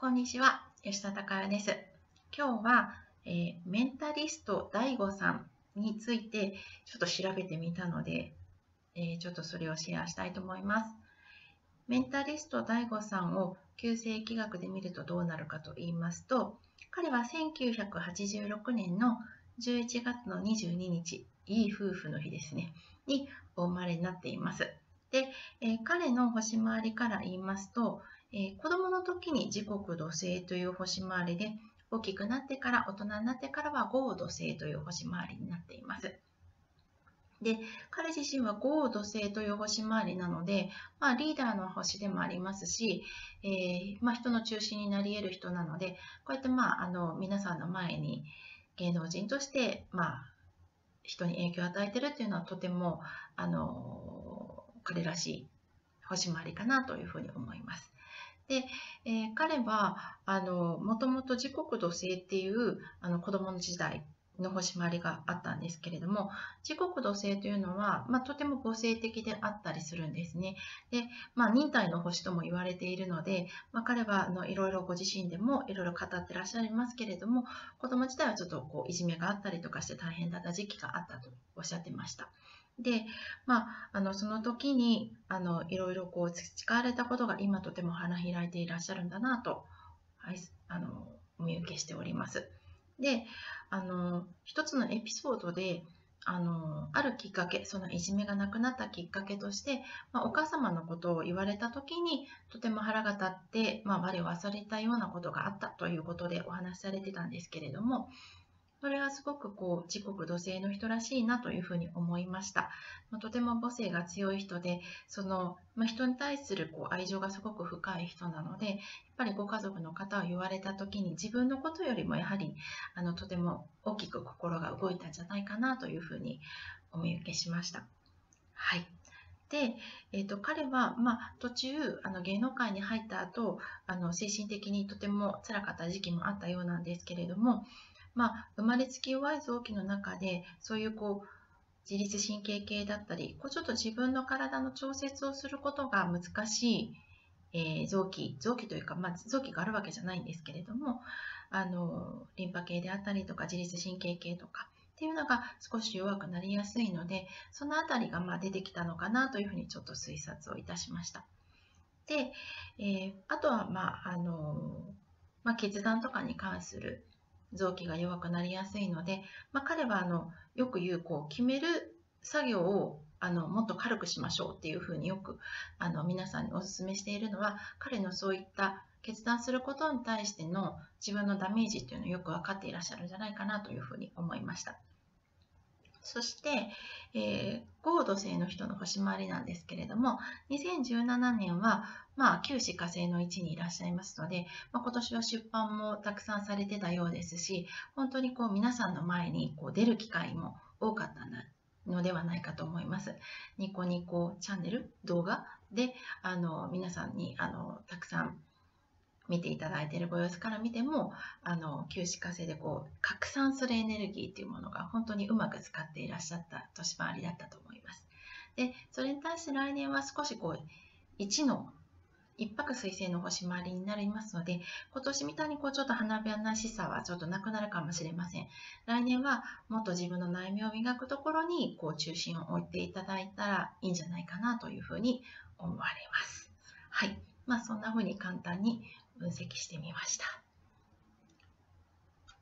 こんにちは、吉田隆代です。今日は、えー、メンタリスト DAIGO さんについてちょっと調べてみたので、えー、ちょっとそれをシェアしたいと思います。メンタリスト DAIGO さんを旧世紀学で見るとどうなるかと言いますと、彼は1986年の11月の22日、いい夫婦の日ですね、にお生まれになっています。で、えー、彼の星回りから言いますと、時に時刻土星という星回りで、大きくなってから大人になってからは豪土星という星回りになっています。で、彼自身は豪土星という星回りなので、まあ、リーダーの星でもありますし、えー、まあ、人の中心になり得る人なので、こうやって、まあ、あの皆さんの前に芸能人として、まあ、人に影響を与えてるっていうのはとてもあの彼らしい星回りかなというふうに思います。で、えー、彼はあのもともと時刻土星っていうあの子供の時代の星回りがあったんですけれども時刻土星というのは、まあ、とても母性的であったりするんですね。で、まあ、忍耐の星とも言われているので、まあ、彼はあのいろいろご自身でもいろいろ語ってらっしゃいますけれども子供自体はちょっとこういじめがあったりとかして大変だった時期があったとおっしゃってました。で、まあ、あのその時にあのいろいろこう培われたことが今とても花開いていらっしゃるんだなと、あのお見受けしております。であの一つのエピソードであのあるきっかけそのいじめがなくなったきっかけとして、まあ、お母様のことを言われた時にとても腹が立って、まあ、我を忘れたようなことがあったということでお話しされてたんですけれどもそれはすごくこう、自国土星の人らしいなというふうに思いました。まあとても母性が強い人で、その、まあ、人に対するこう愛情がすごく深い人なので、やっぱりご家族の方を言われた時に自分のことよりもやはり、あの、とても大きく心が動いたんじゃないかなというふうにお見受けしました。はい。で、えーと、彼は、まあ、途中あの芸能界に入った後あの精神的にとても辛かった時期もあったようなんですけれどもまあ、生まれつき弱い臓器の中でそういうこう自律神経系だったりこうちょっと自分の体の調節をすることが難しい、えー、臓器臓器というか、まあ、臓器があるわけじゃないんですけれどもあのリンパ系であったりとか自律神経系とかっていうのが少し弱くなりやすいのでその辺りがまあ出てきたのかなというふうにちょっと推察をいたしました。で、えー、あとは、まああのまあ、決断とかに関する臓器が弱くなりやすいので、まあ、彼はあのよく言うこう決める作業をあのもっと軽くしましょうっていうふうによくあの皆さんにお勧めしているのは彼のそういった決断することに対しての自分のダメージっていうのをよく分かっていらっしゃるんじゃないかなというふうに思いました。そして、えー、ゴード星の人の星回りなんですけれども、2017年は、まあ、九死火星の位置にいらっしゃいますので、まあ、今年は出版もたくさんされてたようですし、本当にこう皆さんの前にこう出る機会も多かったのではないかと思います。ニコニコチャンネル動画であの皆さんにあのたくさん見ていただいているご様子から見てもあの旧歯科生でこう拡散するエネルギーというものが本当にうまく使っていらっしゃった年回りだったと思います。でそれに対して来年は少しこう1の一泊水星の星回りになりますので、今年みたいにこうちょっと花火なしさはちょっとなくなるかもしれません。来年はもっと自分の悩みを磨くところにこう中心を置いていただいたらいいんじゃないかなというふうに思われます。はい。まあそんな風に簡単に分析してみました。